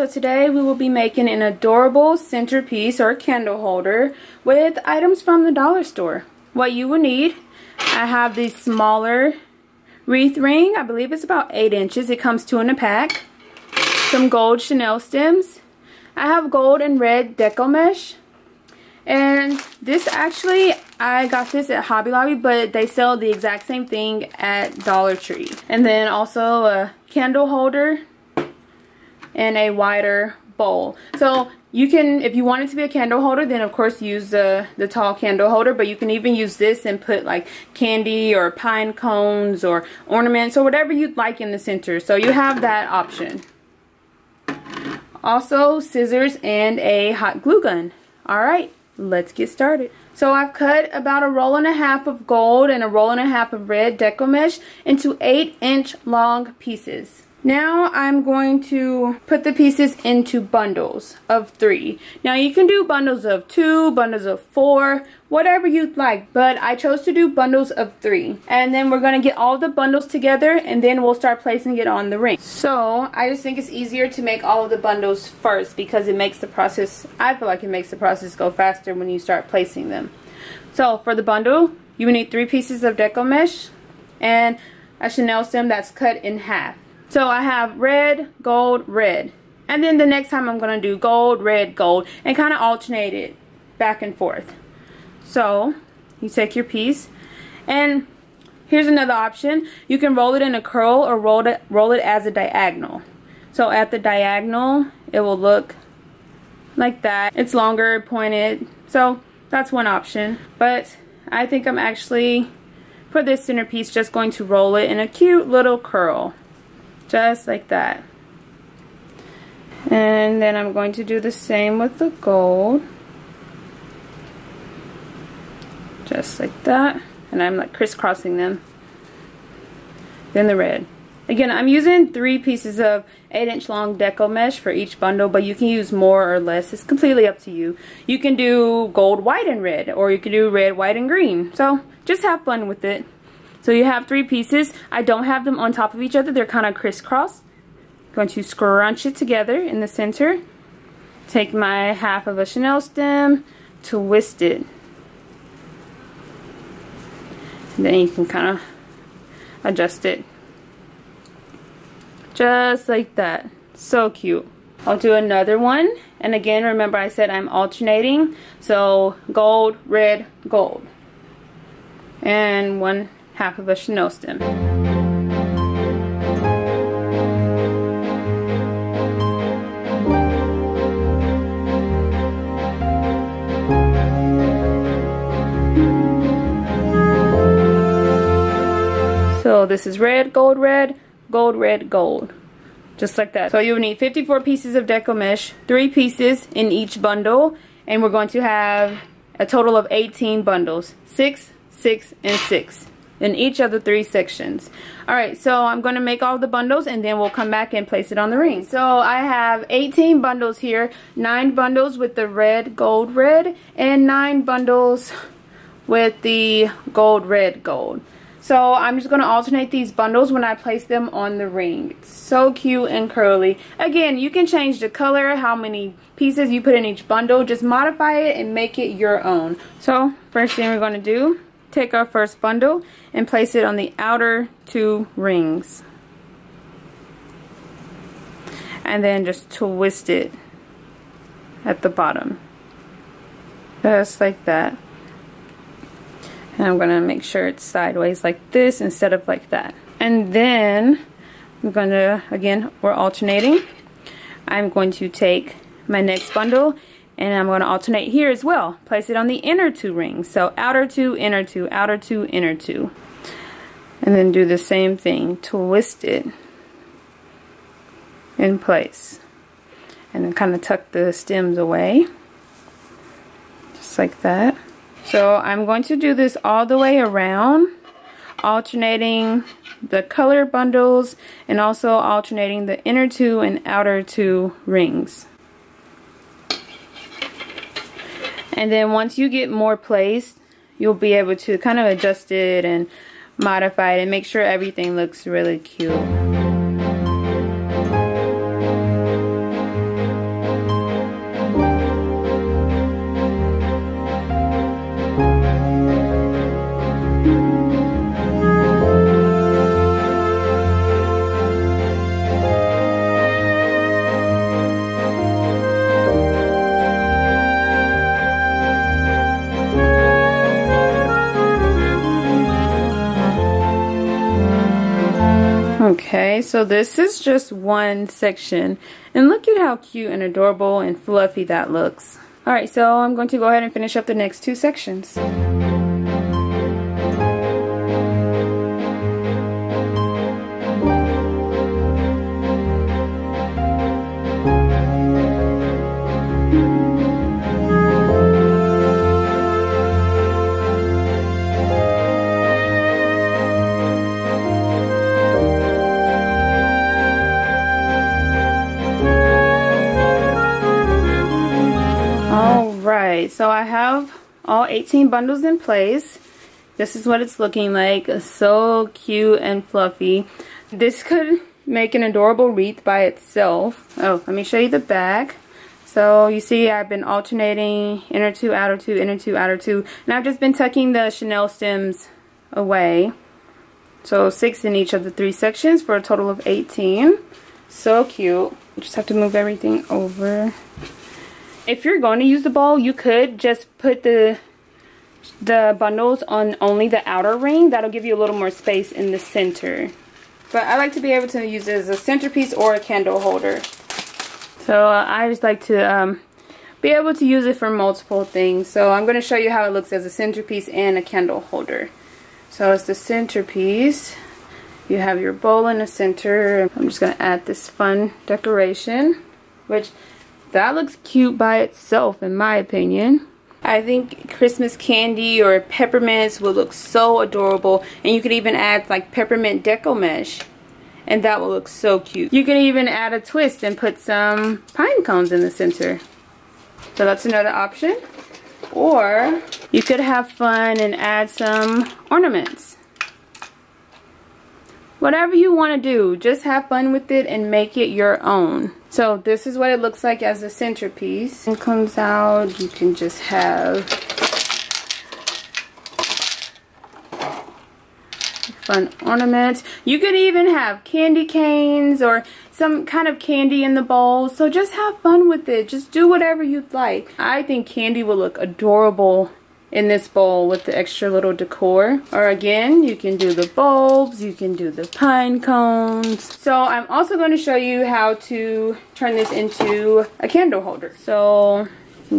so today we will be making an adorable centerpiece or candle holder with items from the dollar store. What you will need, I have the smaller wreath ring. I believe it's about 8 inches. It comes two in a pack. Some gold chenille stems. I have gold and red deco mesh. And this actually, I got this at Hobby Lobby, but they sell the exact same thing at Dollar Tree. And then also a candle holder and a wider bowl. So you can, if you want it to be a candle holder, then of course use the, the tall candle holder, but you can even use this and put like candy or pine cones or ornaments or whatever you'd like in the center. So you have that option. Also scissors and a hot glue gun. Alright, let's get started. So I've cut about a roll and a half of gold and a roll and a half of red deco mesh into 8 inch long pieces. Now I'm going to put the pieces into bundles of three. Now you can do bundles of two, bundles of four, whatever you'd like, but I chose to do bundles of three. And then we're going to get all the bundles together and then we'll start placing it on the ring. So I just think it's easier to make all of the bundles first because it makes the process, I feel like it makes the process go faster when you start placing them. So for the bundle, you need three pieces of deco mesh and a chenille stem that's cut in half. So I have red, gold, red. And then the next time I'm going to do gold, red, gold. And kind of alternate it back and forth. So you take your piece. And here's another option. You can roll it in a curl or roll it, roll it as a diagonal. So at the diagonal, it will look like that. It's longer, pointed. So that's one option. But I think I'm actually, for this centerpiece, just going to roll it in a cute little curl just like that. And then I'm going to do the same with the gold. Just like that. And I'm like crisscrossing them. Then the red. Again I'm using three pieces of 8 inch long deco mesh for each bundle but you can use more or less. It's completely up to you. You can do gold white and red or you can do red white and green. So just have fun with it so you have three pieces. I don't have them on top of each other. They're kind of crisscross. Going to scrunch it together in the center. Take my half of a chenille stem, twist it. And then you can kind of adjust it. Just like that. So cute. I'll do another one. And again, remember I said I'm alternating. So gold, red, gold. And one half of a chenille stem. So this is red, gold, red, gold, red, gold. Just like that. So you'll need 54 pieces of deco mesh, 3 pieces in each bundle, and we're going to have a total of 18 bundles. 6, 6, and 6 in each of the three sections. Alright, so I'm going to make all the bundles and then we'll come back and place it on the ring. So I have 18 bundles here, 9 bundles with the red, gold, red, and 9 bundles with the gold, red, gold. So I'm just going to alternate these bundles when I place them on the ring. It's so cute and curly. Again, you can change the color, how many pieces you put in each bundle. Just modify it and make it your own. So first thing we're going to do take our first bundle and place it on the outer two rings. And then just twist it at the bottom. Just like that. And I'm to make sure it's sideways like this instead of like that. And then I'm to, again, we're alternating. I'm going to take my next bundle and I'm going to alternate here as well. Place it on the inner two rings. So outer two, inner two, outer two, inner two. And then do the same thing. Twist it in place. And then kind of tuck the stems away. Just like that. So I'm going to do this all the way around. Alternating the color bundles and also alternating the inner two and outer two rings. And then once you get more placed, you'll be able to kind of adjust it and modify it and make sure everything looks really cute. Okay, so this is just one section. And look at how cute and adorable and fluffy that looks. Alright, so I'm going to go ahead and finish up the next two sections. So I have all 18 bundles in place. This is what it's looking like. So cute and fluffy. This could make an adorable wreath by itself. Oh, let me show you the back. So you see I've been alternating inner two, outer two, inner two, outer two. And I've just been tucking the chenille stems away. So six in each of the three sections for a total of 18. So cute. just have to move everything over if you're going to use the bowl, you could just put the the bundles on only the outer ring. That'll give you a little more space in the center. But I like to be able to use it as a centerpiece or a candle holder. So uh, I just like to um, be able to use it for multiple things. So I'm going to show you how it looks as a centerpiece and a candle holder. So it's the centerpiece. You have your bowl in the center. I'm just going to add this fun decoration, which that looks cute by itself in my opinion. I think Christmas candy or peppermints will look so adorable. And you could even add like peppermint deco mesh. And that will look so cute. You can even add a twist and put some pine cones in the center. So that's another option. Or you could have fun and add some ornaments. Whatever you want to do, just have fun with it and make it your own. So this is what it looks like as a centerpiece. It comes out, you can just have fun ornaments. You could even have candy canes or some kind of candy in the bowl. So just have fun with it. Just do whatever you'd like. I think candy will look adorable in this bowl with the extra little decor. Or again, you can do the bulbs, you can do the pine cones. So I'm also going to show you how to turn this into a candle holder. So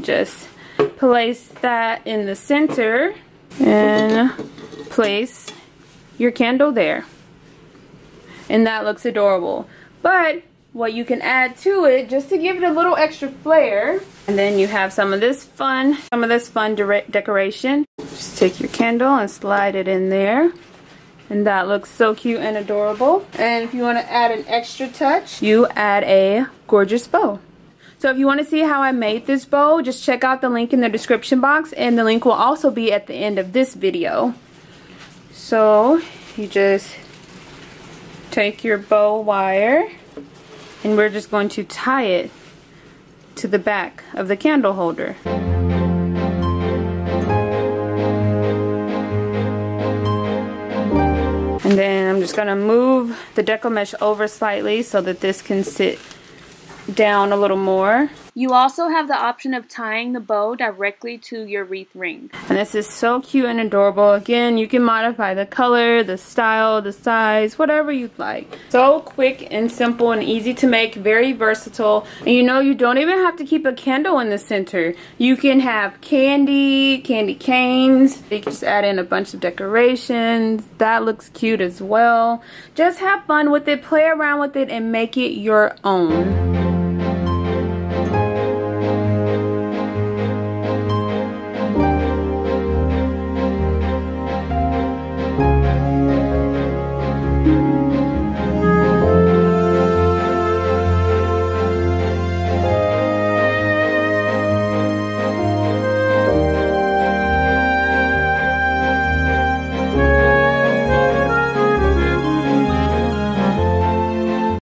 just place that in the center and place your candle there. And that looks adorable. But what you can add to it just to give it a little extra flair. And then you have some of this fun, some of this fun decoration. Just take your candle and slide it in there. And that looks so cute and adorable. And if you want to add an extra touch, you add a gorgeous bow. So if you want to see how I made this bow, just check out the link in the description box. And the link will also be at the end of this video. So you just take your bow wire and we're just going to tie it to the back of the candle holder. And then I'm just going to move the deco mesh over slightly so that this can sit down a little more. You also have the option of tying the bow directly to your wreath ring. And this is so cute and adorable. Again, you can modify the color, the style, the size, whatever you'd like. So quick and simple and easy to make, very versatile. And you know, you don't even have to keep a candle in the center. You can have candy, candy canes. You can just add in a bunch of decorations. That looks cute as well. Just have fun with it, play around with it, and make it your own.